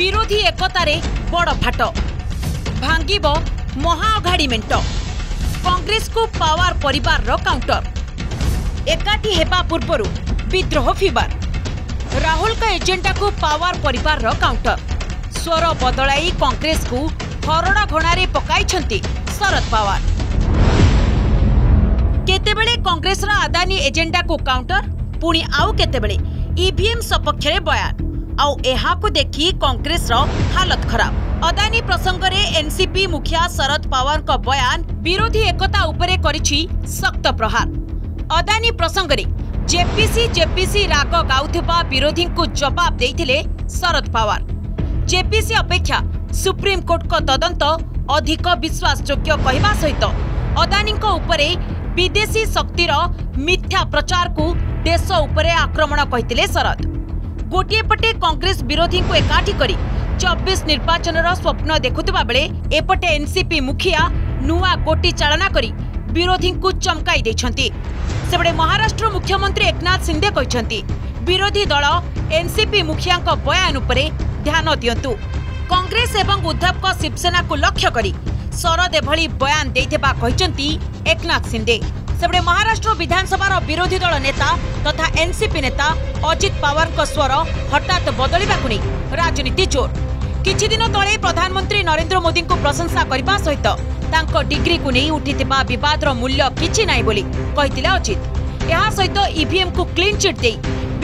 ବିରୋଧୀ ଏକତାରେ ବଡ଼ ଫାଟ ଭାଙ୍ଗିବ ମହାଅଘାଡ଼ି ମେଣ୍ଟ କଂଗ୍ରେସକୁ ପାୱାର ପରିବାରର କାଉଣ୍ଟର ଏକାଠି ହେବା ପୂର୍ବରୁ ବିଦ୍ରୋହ ଫିବର ରାହୁଲଙ୍କ ଏଜେଣ୍ଡାକୁ ପାୱାର ପରିବାରର କାଉଣ୍ଟର ସ୍ୱର ବଦଳାଇ କଂଗ୍ରେସକୁ ହରଡ଼ା ଘଣାରେ ପକାଇଛନ୍ତି ଶରଦ ପାୱାର କେତେବେଳେ କଂଗ୍ରେସର ଆଦାନୀ ଏଜେଣ୍ଡାକୁ କାଉଣ୍ଟର ପୁଣି ଆଉ କେତେବେଳେ ଇଭିଏମ୍ ସପକ୍ଷରେ ବୟାନ ଆଉ ଏହାକୁ ଦେଖି କଂଗ୍ରେସର ହାଲତ ଖରାପ ଅଦାନୀ ପ୍ରସଙ୍ଗରେ ଏନ୍ସିପି ମୁଖିଆ ଶରଦ ପାୱାରଙ୍କ ବୟାନ ବିରୋଧୀ ଏକତା ଉପରେ କରିଛି ଶକ୍ତ ପ୍ରହାର ଅଦାନୀ ପ୍ରସଙ୍ଗରେ ଜେପିସି ଜେପିସି ରାଗ ଗାଉଥିବା ବିରୋଧୀଙ୍କୁ ଜବାବ ଦେଇଥିଲେ ଶରଦ ପାୱାର ଜେପିସି ଅପେକ୍ଷା ସୁପ୍ରିମକୋର୍ଟଙ୍କ ତଦନ୍ତ ଅଧିକ ବିଶ୍ୱାସଯୋଗ୍ୟ କହିବା ସହିତ ଅଦାନୀଙ୍କ ଉପରେ ବିଦେଶୀ ଶକ୍ତିର ମିଥ୍ୟା ପ୍ରଚାରକୁ ଦେଶ ଉପରେ ଆକ୍ରମଣ କହିଥିଲେ ଶରଦ ଗୋଟିଏ ପଟେ କଂଗ୍ରେସ ବିରୋଧୀଙ୍କୁ ଏକାଠି କରି ଚବିଶ ନିର୍ବାଚନର ସ୍ୱପ୍ନ ଦେଖୁଥିବା ବେଳେ ଏପଟେ ଏନ୍ସିପି ମୁଖିଆ ନୂଆ ଗୋଟି ଚାଳନା କରି ବିରୋଧୀଙ୍କୁ ଚମକାଇ ଦେଇଛନ୍ତି ସେପଟେ ମହାରାଷ୍ଟ୍ର ମୁଖ୍ୟମନ୍ତ୍ରୀ ଏକନାଥ ସିନ୍ଦେ କହିଛନ୍ତି ବିରୋଧୀ ଦଳ ଏନ୍ସିପି ମୁଖିଆଙ୍କ ବୟାନ ଉପରେ ଧ୍ୟାନ ଦିଅନ୍ତୁ କଂଗ୍ରେସ ଏବଂ ଉଦ୍ଧବଙ୍କ ଶିବସେନାକୁ ଲକ୍ଷ୍ୟ କରି ଶରଦ ଏଭଳି ବୟାନ ଦେଇଥିବା କହିଛନ୍ତି ଏକନାଥ ସିନ୍ଦେ महाराष्ट्र विधानसार विरोधी ने एनसीपी नेता अजित पावार स्वर हटात प्रधानमंत्री नरेंद्र मोदी प्रशंसा उठिति बिवाद र मूल्य कि नै पनि अजित को क्लीन कु दे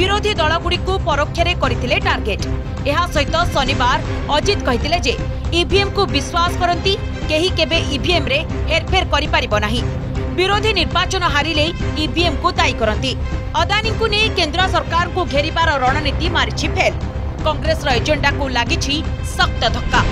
विरोधी दल टार्गेट परोक्ष सहित शनिबार अजित इभिएम को विश्वास गर कहीं केवे इभीएम हेरफेर करना विरोधी निर्वाचन हारे इम को दायी करती अदानी को नहीं केन्द्र सरकार को घेरबार रणनीति मारी फेल कंग्रेस एजेंडा को लगी सक्त धक्का